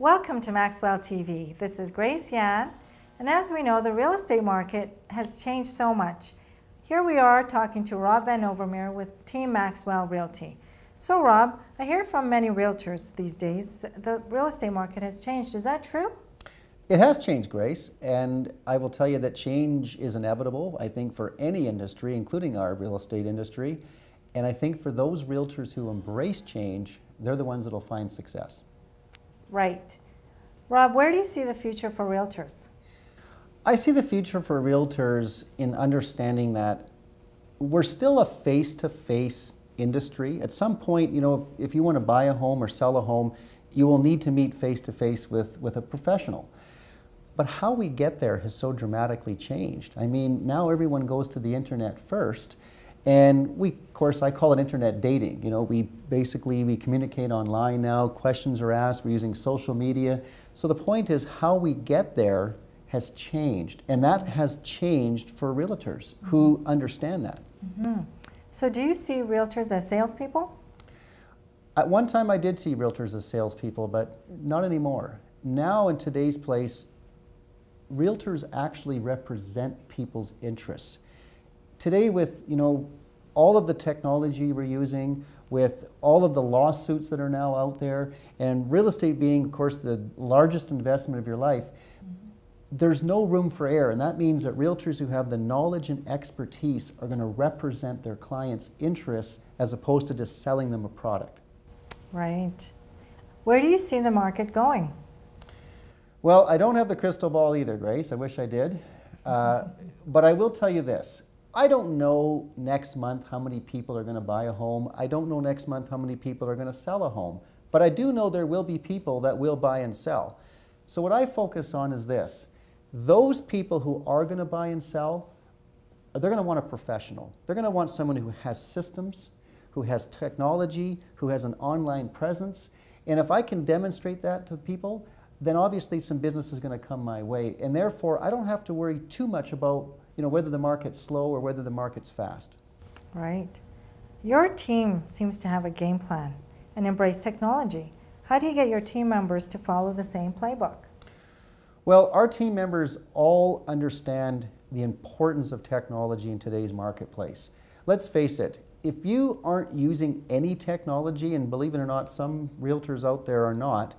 Welcome to Maxwell TV. This is Grace Yan, and as we know, the real estate market has changed so much. Here we are talking to Rob Van Overmeer with Team Maxwell Realty. So, Rob, I hear from many realtors these days the real estate market has changed. Is that true? It has changed, Grace, and I will tell you that change is inevitable, I think, for any industry, including our real estate industry. And I think for those realtors who embrace change, they're the ones that will find success. Right. Rob, where do you see the future for realtors? I see the future for realtors in understanding that we're still a face to face industry. At some point, you know, if you want to buy a home or sell a home, you will need to meet face to face with with a professional. But how we get there has so dramatically changed. I mean, now everyone goes to the internet first. And we, of course, I call it internet dating. You know, we basically, we communicate online now, questions are asked, we're using social media. So the point is how we get there has changed. And that has changed for realtors who understand that. Mm -hmm. So do you see realtors as salespeople? At one time I did see realtors as salespeople, but not anymore. Now in today's place, realtors actually represent people's interests. Today with, you know, all of the technology we're using, with all of the lawsuits that are now out there, and real estate being, of course, the largest investment of your life, there's no room for error. And that means that realtors who have the knowledge and expertise are going to represent their clients' interests as opposed to just selling them a product. Right. Where do you see the market going? Well, I don't have the crystal ball either, Grace. I wish I did. Uh, but I will tell you this. I don't know next month how many people are going to buy a home. I don't know next month how many people are going to sell a home. But I do know there will be people that will buy and sell. So what I focus on is this. Those people who are going to buy and sell, they're going to want a professional. They're going to want someone who has systems, who has technology, who has an online presence. And if I can demonstrate that to people, then obviously some business is going to come my way. And therefore, I don't have to worry too much about you know, whether the market's slow or whether the market's fast. Right. Your team seems to have a game plan and embrace technology. How do you get your team members to follow the same playbook? Well, our team members all understand the importance of technology in today's marketplace. Let's face it, if you aren't using any technology, and believe it or not, some realtors out there are not,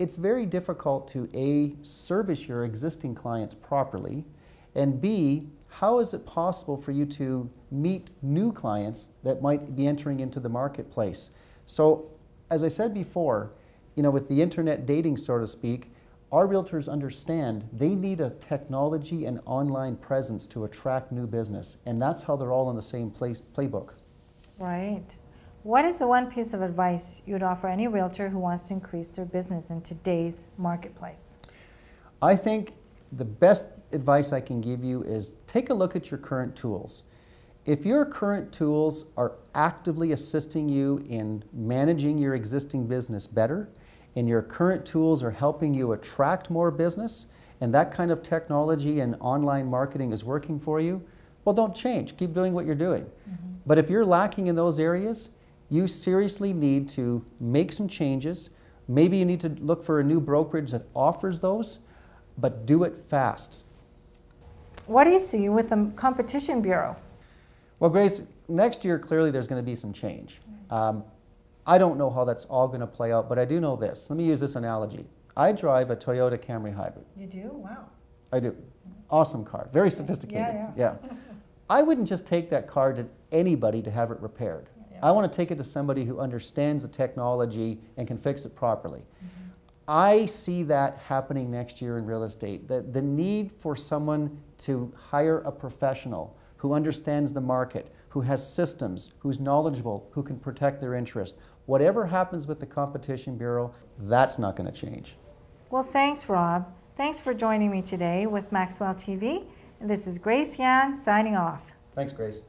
it's very difficult to A, service your existing clients properly, and B, how is it possible for you to meet new clients that might be entering into the marketplace? So, as I said before, you know, with the internet dating, so to speak, our realtors understand they need a technology and online presence to attract new business, and that's how they're all in the same place, playbook. Right. What is the one piece of advice you would offer any realtor who wants to increase their business in today's marketplace? I think the best advice I can give you is take a look at your current tools. If your current tools are actively assisting you in managing your existing business better, and your current tools are helping you attract more business, and that kind of technology and online marketing is working for you, well, don't change. Keep doing what you're doing. Mm -hmm. But if you're lacking in those areas, you seriously need to make some changes. Maybe you need to look for a new brokerage that offers those, but do it fast. What do you see with the Competition Bureau? Well, Grace, next year clearly there's going to be some change. Um, I don't know how that's all going to play out, but I do know this. Let me use this analogy. I drive a Toyota Camry Hybrid. You do? Wow. I do. Awesome car. Very sophisticated. Yeah, yeah. yeah. I wouldn't just take that car to anybody to have it repaired. Yeah. I want to take it to somebody who understands the technology and can fix it properly. Mm -hmm. I see that happening next year in real estate. The, the need for someone to hire a professional who understands the market, who has systems, who's knowledgeable, who can protect their interest. Whatever happens with the Competition Bureau, that's not going to change. Well, thanks, Rob. Thanks for joining me today with Maxwell TV. And this is Grace Yan signing off. Thanks, Grace.